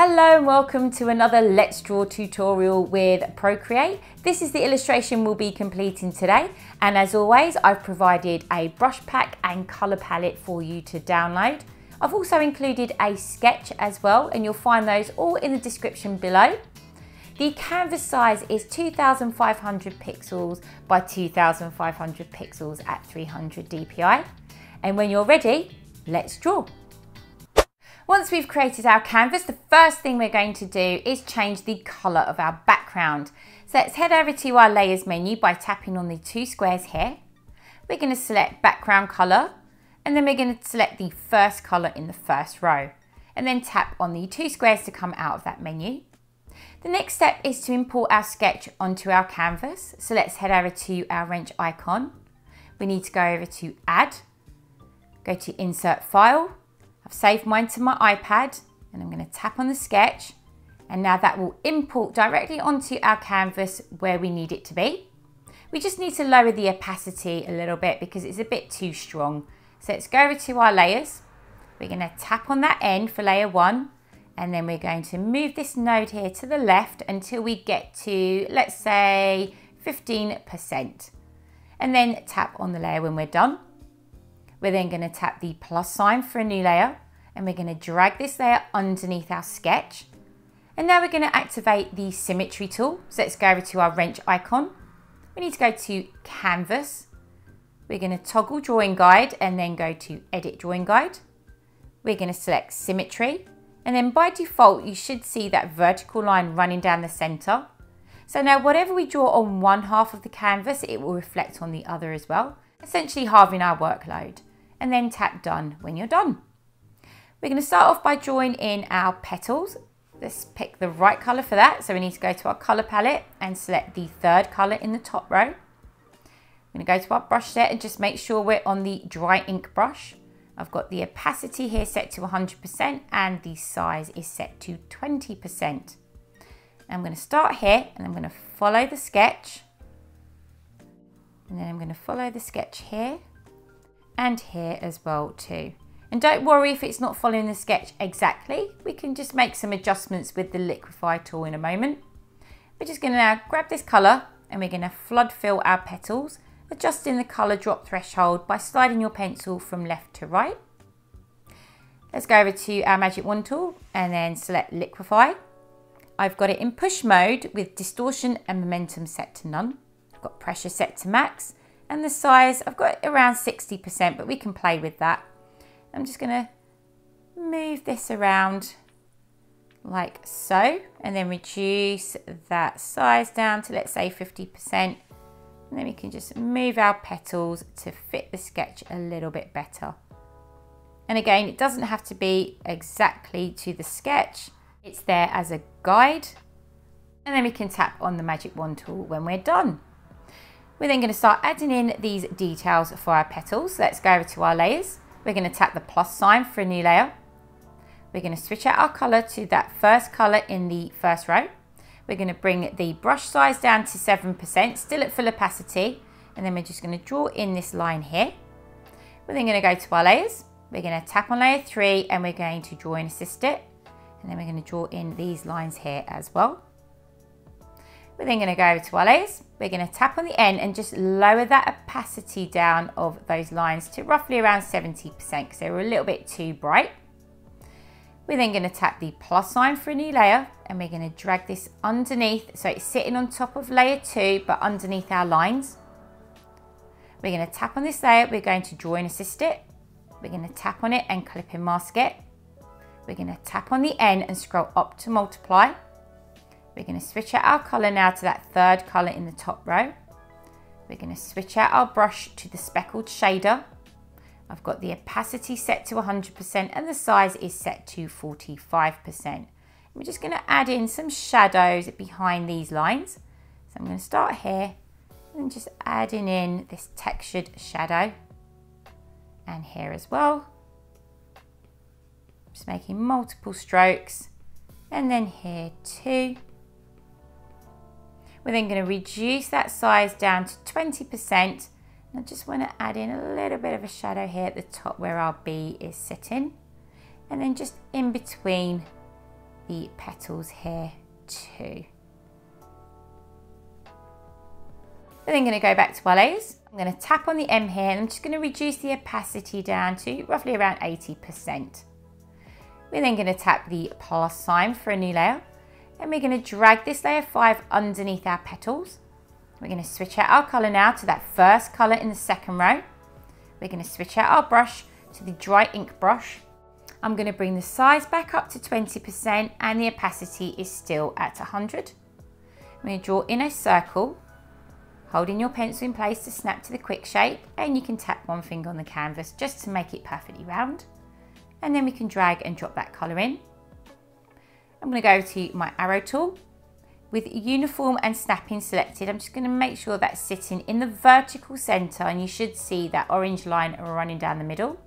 Hello and welcome to another Let's Draw tutorial with Procreate. This is the illustration we'll be completing today and as always I've provided a brush pack and colour palette for you to download. I've also included a sketch as well and you'll find those all in the description below. The canvas size is 2500 pixels by 2500 pixels at 300 dpi and when you're ready let's draw. Once we've created our canvas, the first thing we're going to do is change the colour of our background. So let's head over to our layers menu by tapping on the two squares here. We're going to select background colour and then we're going to select the first colour in the first row and then tap on the two squares to come out of that menu. The next step is to import our sketch onto our canvas. So let's head over to our wrench icon. We need to go over to add, go to insert file, I've saved mine to my iPad and I'm going to tap on the sketch and now that will import directly onto our canvas where we need it to be. We just need to lower the opacity a little bit because it's a bit too strong. So let's go over to our layers. We're going to tap on that end for layer one and then we're going to move this node here to the left until we get to, let's say, 15%. And then tap on the layer when we're done. We're then going to tap the plus sign for a new layer and we're going to drag this layer underneath our sketch. And now we're going to activate the symmetry tool. So let's go over to our wrench icon. We need to go to canvas. We're going to toggle drawing guide and then go to edit drawing guide. We're going to select symmetry and then by default you should see that vertical line running down the center. So now whatever we draw on one half of the canvas it will reflect on the other as well, essentially halving our workload and then tap done when you're done. We're going to start off by drawing in our petals. Let's pick the right colour for that. So we need to go to our colour palette and select the third colour in the top row. I'm going to go to our brush set and just make sure we're on the dry ink brush. I've got the opacity here set to 100% and the size is set to 20%. I'm going to start here and I'm going to follow the sketch. And then I'm going to follow the sketch here and here as well too. And don't worry if it's not following the sketch exactly, we can just make some adjustments with the liquify tool in a moment. We're just going to now grab this colour and we're going to flood fill our petals, adjusting the colour drop threshold by sliding your pencil from left to right. Let's go over to our magic wand tool and then select liquify. I've got it in push mode with distortion and momentum set to none. I've got pressure set to max and the size, I've got around 60%, but we can play with that. I'm just gonna move this around like so, and then reduce that size down to let's say 50%. And then we can just move our petals to fit the sketch a little bit better. And again, it doesn't have to be exactly to the sketch. It's there as a guide. And then we can tap on the magic wand tool when we're done. We're then going to start adding in these details for our petals. Let's go over to our layers. We're going to tap the plus sign for a new layer. We're going to switch out our colour to that first colour in the first row. We're going to bring the brush size down to 7%, still at full opacity. And then we're just going to draw in this line here. We're then going to go to our layers. We're going to tap on layer 3 and we're going to drawing assist it. And then we're going to draw in these lines here as well. We're then going to go over to our layers. We're going to tap on the end and just lower that opacity down of those lines to roughly around 70% because they were a little bit too bright. We're then going to tap the plus sign for a new layer and we're going to drag this underneath so it's sitting on top of layer 2 but underneath our lines. We're going to tap on this layer, we're going to and assist it. We're going to tap on it and clip and mask it. We're going to tap on the end and scroll up to multiply. We're going to switch out our colour now to that third colour in the top row. We're going to switch out our brush to the speckled shader. I've got the opacity set to 100% and the size is set to 45%. We're just going to add in some shadows behind these lines. So I'm going to start here and just adding in this textured shadow and here as well. Just making multiple strokes and then here too. We're then going to reduce that size down to 20%. I just want to add in a little bit of a shadow here at the top where our B is sitting. And then just in between the petals here too. We're then going to go back to our layers. I'm going to tap on the M here and I'm just going to reduce the opacity down to roughly around 80%. We're then going to tap the plus sign for a new layer and we're going to drag this layer 5 underneath our petals. We're going to switch out our colour now to that first colour in the second row. We're going to switch out our brush to the dry ink brush. I'm going to bring the size back up to 20% and the opacity is still at 100. I'm going to draw in a circle holding your pencil in place to snap to the quick shape and you can tap one finger on the canvas just to make it perfectly round and then we can drag and drop that colour in. I'm going to go to my arrow tool with uniform and snapping selected I'm just going to make sure that's sitting in the vertical centre and you should see that orange line running down the middle.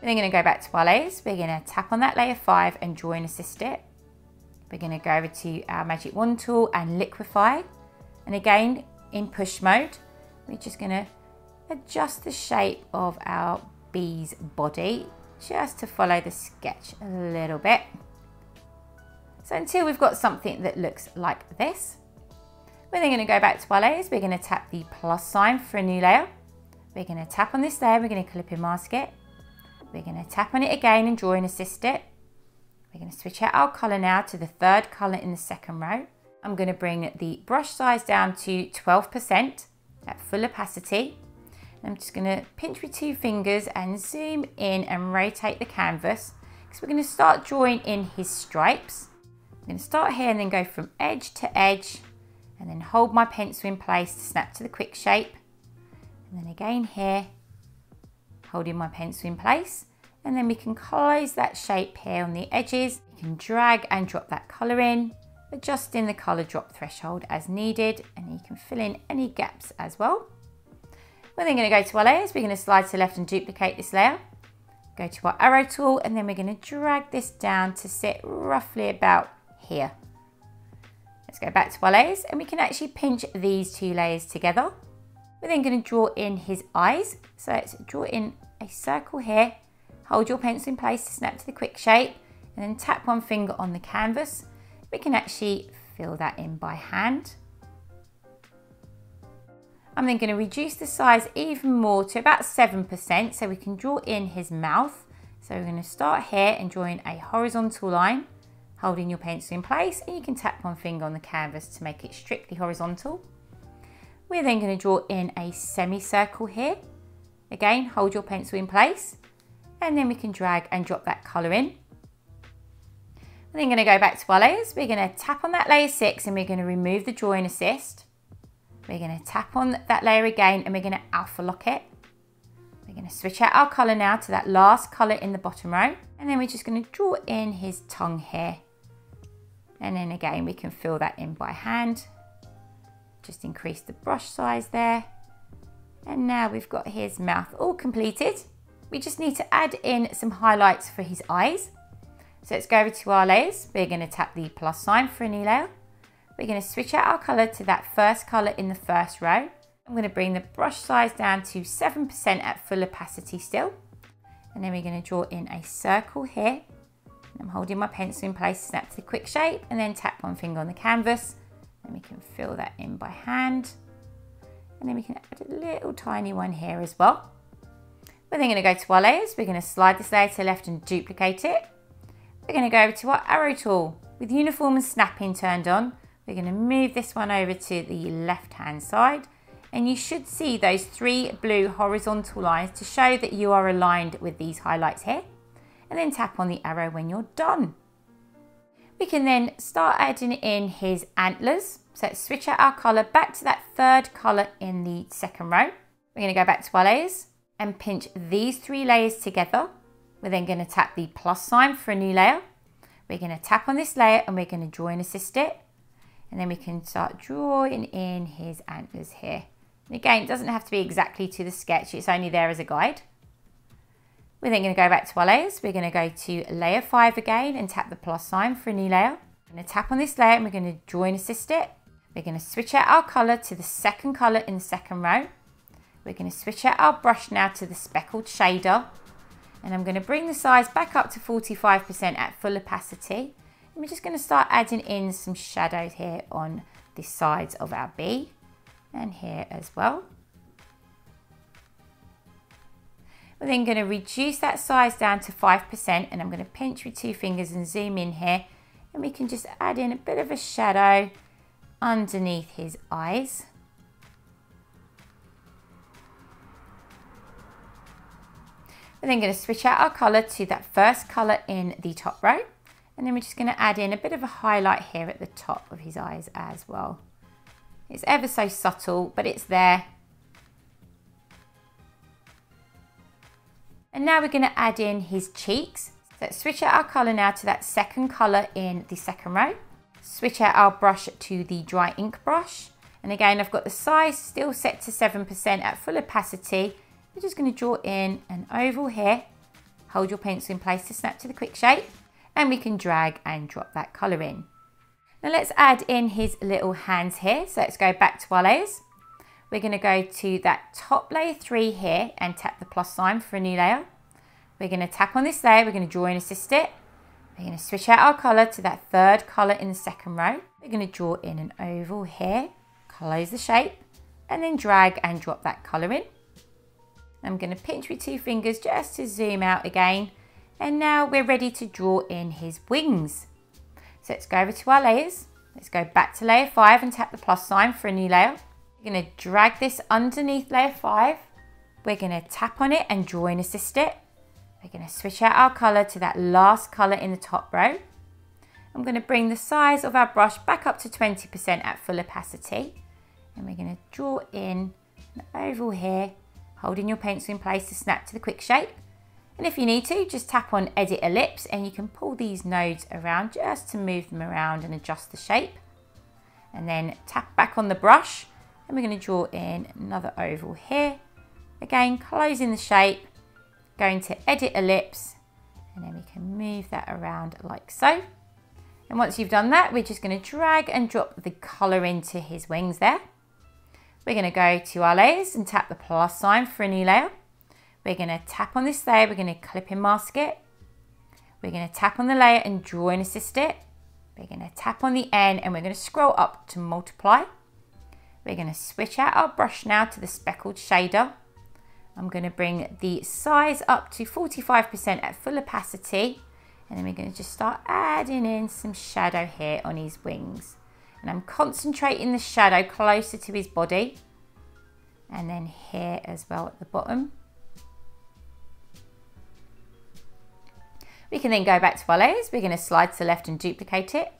Then going to go back to our layers, we're going to tap on that layer 5 and and assist it. We're going to go over to our magic wand tool and liquify and again in push mode. We're just going to adjust the shape of our bee's body just to follow the sketch a little bit. So until we've got something that looks like this, we're then going to go back to our layers. We're going to tap the plus sign for a new layer. We're going to tap on this layer. We're going to clip and mask it. We're going to tap on it again and drawing assist it. We're going to switch out our colour now to the third colour in the second row. I'm going to bring the brush size down to 12% at full opacity. I'm just going to pinch with two fingers and zoom in and rotate the canvas because we're going to start drawing in his stripes. I'm going to start here and then go from edge to edge and then hold my pencil in place to snap to the quick shape. And then again here, holding my pencil in place. And then we can close that shape here on the edges. You can drag and drop that colour in adjusting the colour drop threshold as needed and you can fill in any gaps as well. We're then going to go to our layers, we're going to slide to the left and duplicate this layer. Go to our arrow tool and then we're going to drag this down to sit roughly about here. Let's go back to our layers and we can actually pinch these two layers together. We're then going to draw in his eyes. So let's draw in a circle here. Hold your pencil in place to snap to the quick shape and then tap one finger on the canvas we can actually fill that in by hand. I'm then going to reduce the size even more to about 7% so we can draw in his mouth. So we're going to start here and draw in a horizontal line, holding your pencil in place and you can tap one finger on the canvas to make it strictly horizontal. We're then going to draw in a semicircle here. Again, hold your pencil in place and then we can drag and drop that colour in. We're then going to go back to our layers. We're going to tap on that layer 6 and we're going to remove the drawing assist. We're going to tap on that layer again and we're going to alpha lock it. We're going to switch out our colour now to that last colour in the bottom row. And then we're just going to draw in his tongue here. And then again, we can fill that in by hand. Just increase the brush size there. And now we've got his mouth all completed. We just need to add in some highlights for his eyes. So let's go over to our layers. We're going to tap the plus sign for a new layer. We're going to switch out our colour to that first colour in the first row. I'm going to bring the brush size down to 7% at full opacity still. And then we're going to draw in a circle here. I'm holding my pencil in place, snap to the quick shape, and then tap one finger on the canvas. Then we can fill that in by hand. And then we can add a little tiny one here as well. We're then going to go to our layers. We're going to slide this layer to the left and duplicate it. We're going to go over to our arrow tool. With uniform and snapping turned on, we're going to move this one over to the left hand side and you should see those three blue horizontal lines to show that you are aligned with these highlights here and then tap on the arrow when you're done. We can then start adding in his antlers. So let's switch out our colour back to that third colour in the second row. We're going to go back to our layers and pinch these three layers together we're then going to tap the plus sign for a new layer. We're going to tap on this layer and we're going to drawing assist it. And then we can start drawing in his antlers here. And again, it doesn't have to be exactly to the sketch. It's only there as a guide. We're then going to go back to our layers. We're going to go to layer 5 again and tap the plus sign for a new layer. We're going to tap on this layer and we're going to join assist it. We're going to switch out our colour to the second colour in the second row. We're going to switch out our brush now to the speckled shader and I'm going to bring the size back up to 45% at full opacity. And we're just going to start adding in some shadows here on the sides of our bee and here as well. We're then going to reduce that size down to 5% and I'm going to pinch with two fingers and zoom in here and we can just add in a bit of a shadow underneath his eyes. We're then going to switch out our colour to that first colour in the top row and then we're just going to add in a bit of a highlight here at the top of his eyes as well. It's ever so subtle but it's there And now we're going to add in his cheeks. So let's switch out our colour now to that second colour in the second row. Switch out our brush to the dry ink brush. And again, I've got the size still set to 7% at full opacity. We're just going to draw in an oval here. Hold your pencil in place to snap to the quick shape. And we can drag and drop that colour in. Now let's add in his little hands here. So let's go back to our layers we're going to go to that top layer 3 here and tap the plus sign for a new layer. We're going to tap on this layer, we're going to drawing assist it. We're going to switch out our colour to that third colour in the second row. We're going to draw in an oval here, close the shape, and then drag and drop that colour in. I'm going to pinch with two fingers just to zoom out again. And now we're ready to draw in his wings. So let's go over to our layers. Let's go back to layer 5 and tap the plus sign for a new layer. We're going to drag this underneath layer 5. We're going to tap on it and drawing assist it. We're going to switch out our colour to that last colour in the top row. I'm going to bring the size of our brush back up to 20% at full opacity. And we're going to draw in an oval here, holding your pencil in place to snap to the quick shape. And if you need to, just tap on edit ellipse and you can pull these nodes around just to move them around and adjust the shape. And then tap back on the brush and we're going to draw in another oval here. Again, closing the shape, going to edit ellipse, and then we can move that around like so. And once you've done that, we're just going to drag and drop the colour into his wings there. We're going to go to our layers and tap the plus sign for a new layer. We're going to tap on this layer, we're going to clip and mask it. We're going to tap on the layer and drawing assist it. We're going to tap on the end and we're going to scroll up to multiply. We're going to switch out our brush now to the speckled shader. I'm going to bring the size up to 45% at full opacity and then we're going to just start adding in some shadow here on his wings. And I'm concentrating the shadow closer to his body and then here as well at the bottom. We can then go back to our layers. We're going to slide to the left and duplicate it.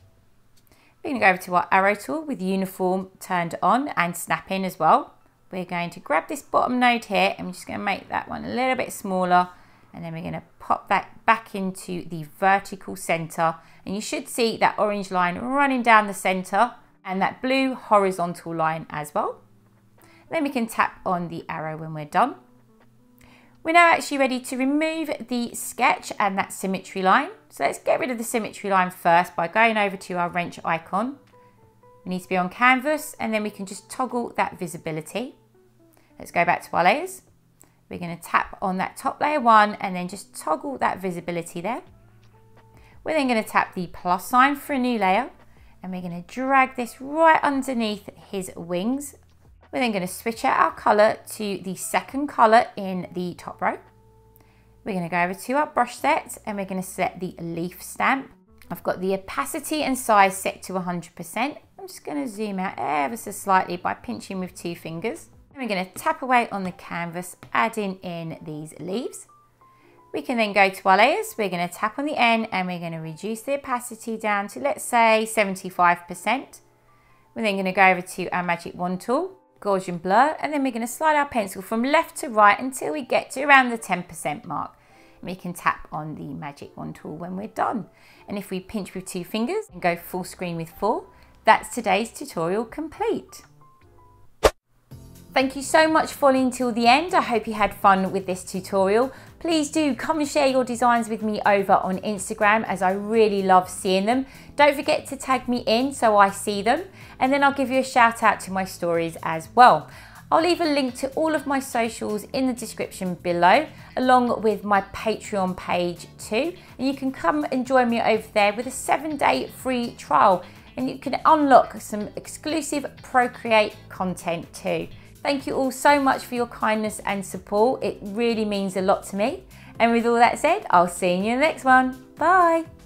We're going to go over to our arrow tool with uniform turned on and snap in as well. We're going to grab this bottom node here and we're just going to make that one a little bit smaller and then we're going to pop that back into the vertical center and you should see that orange line running down the center and that blue horizontal line as well. Then we can tap on the arrow when we're done. We're now actually ready to remove the sketch and that symmetry line. So let's get rid of the symmetry line first by going over to our wrench icon. We need to be on canvas and then we can just toggle that visibility. Let's go back to our layers. We're going to tap on that top layer one and then just toggle that visibility there. We're then going to tap the plus sign for a new layer and we're going to drag this right underneath his wings. We're then going to switch out our colour to the second colour in the top row. We're going to go over to our brush set and we're going to set the leaf stamp. I've got the opacity and size set to 100%. I'm just going to zoom out ever so slightly by pinching with two fingers. And we're going to tap away on the canvas, adding in these leaves. We can then go to our layers. We're going to tap on the end and we're going to reduce the opacity down to let's say 75%. We're then going to go over to our magic wand tool Gaussian blur and then we're going to slide our pencil from left to right until we get to around the 10% mark we can tap on the magic wand tool when we're done. And if we pinch with two fingers and go full screen with four, that's today's tutorial complete. Thank you so much for following till the end. I hope you had fun with this tutorial. Please do come and share your designs with me over on Instagram as I really love seeing them. Don't forget to tag me in so I see them and then I'll give you a shout out to my stories as well. I'll leave a link to all of my socials in the description below, along with my Patreon page too. And you can come and join me over there with a seven day free trial and you can unlock some exclusive Procreate content too. Thank you all so much for your kindness and support. It really means a lot to me. And with all that said, I'll see you in the next one. Bye.